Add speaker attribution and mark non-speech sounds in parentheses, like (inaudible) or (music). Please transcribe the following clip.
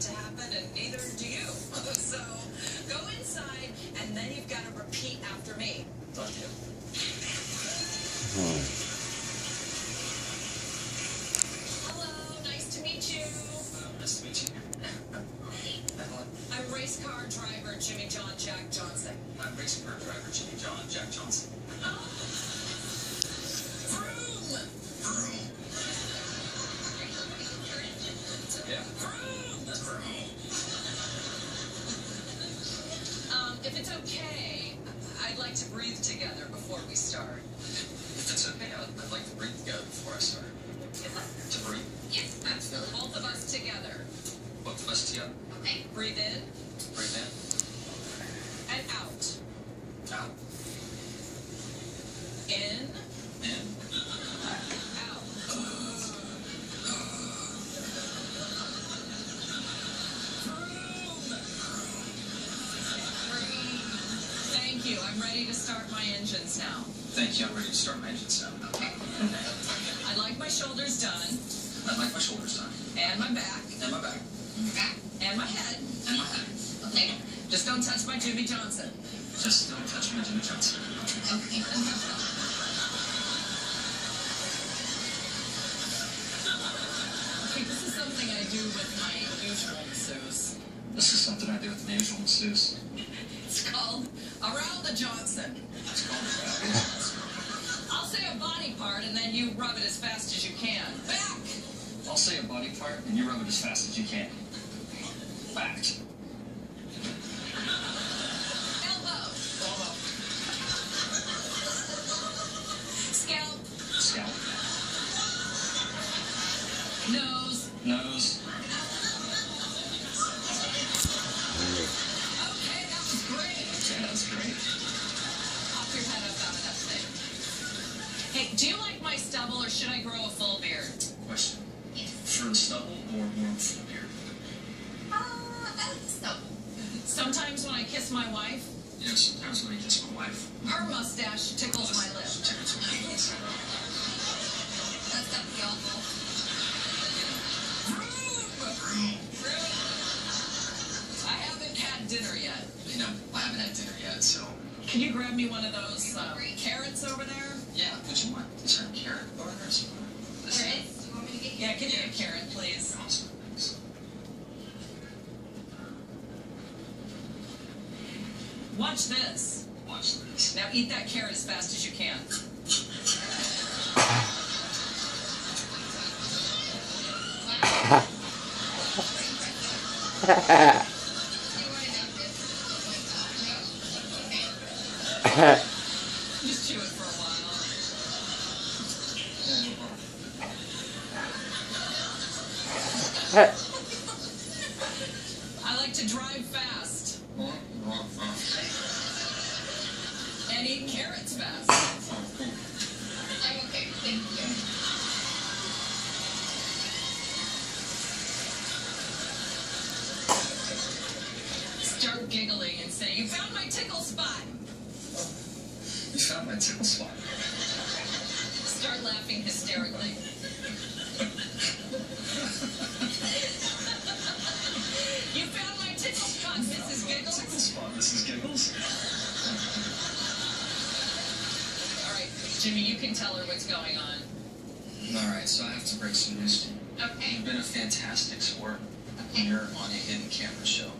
Speaker 1: to happen, and neither do you. (laughs) so go inside, and then you've got to repeat after me.
Speaker 2: Thank you. Hmm.
Speaker 1: Hello, nice to meet you.
Speaker 2: Uh, nice to meet you.
Speaker 1: I'm race car driver Jimmy John Jack Johnson.
Speaker 2: I'm racing car driver Jimmy John Jack Johnson.
Speaker 1: If it's okay, I'd like to breathe together before we start.
Speaker 2: If it's okay, I'd, I'd like to breathe together before I start. To breathe?
Speaker 1: Yes, absolutely. Both of us together.
Speaker 2: Both of us together.
Speaker 1: Okay. Breathe in
Speaker 2: Breathe in.
Speaker 1: and out.
Speaker 2: Out.
Speaker 1: In,
Speaker 2: In.
Speaker 1: Ready to start my engines now.
Speaker 2: Thank you. I'm ready to start my engines now.
Speaker 1: Okay. I'd like my shoulders done,
Speaker 2: I'd like my shoulders done.
Speaker 1: and my back,
Speaker 2: And my back.
Speaker 1: and my head.
Speaker 2: And my head.
Speaker 1: Okay. Just don't touch my Jimmy Johnson.
Speaker 2: Just don't touch my Jimmy Johnson.
Speaker 1: Okay. Okay, this is something I do with my usual masseuse.
Speaker 2: This is something I do with my usual masseuse.
Speaker 1: Around the Johnson. (laughs) I'll say a body part and then you rub it as fast as you can. Back!
Speaker 2: I'll say a body part and you rub it as fast as you can. Fact.
Speaker 1: Elbow. Scalp.
Speaker 2: Scalp.
Speaker 1: Nose.
Speaker 2: Nose.
Speaker 1: Should I grow a full beard?
Speaker 2: Question. Short stubble or more full beard?
Speaker 1: Uh, sometimes when I kiss my wife,
Speaker 2: know, sometimes when I kiss my wife,
Speaker 1: her mustache tickles my lip.
Speaker 2: tickles my lips.
Speaker 1: That's gotta be awful. I haven't had dinner yet.
Speaker 2: You know, I haven't had dinner yet, so
Speaker 1: Can you grab me one of those uh, carrots over there?
Speaker 2: yeah. What you want? Is there a carrot over there? Is this
Speaker 1: Yeah, give me a carrot, please.
Speaker 2: Awesome. Thanks.
Speaker 1: Watch this.
Speaker 2: Watch this.
Speaker 1: Now eat that carrot as fast as you can. (laughs) (laughs) Just chew it for a while. I like to drive fast and eat carrots fast. I'm okay, thank you. Start giggling and say, You found my tickle spot.
Speaker 2: You found my tickle spot.
Speaker 1: Start laughing hysterically. you found my tickle spot, Mrs.
Speaker 2: Tickle
Speaker 1: Giggles.
Speaker 2: spot, Mrs. Giggles.
Speaker 1: All right, Jimmy, you can tell her what's going on.
Speaker 2: All right, so I have to break some news to you.
Speaker 1: Okay.
Speaker 2: You've been a fantastic sport when you're on a hidden camera show.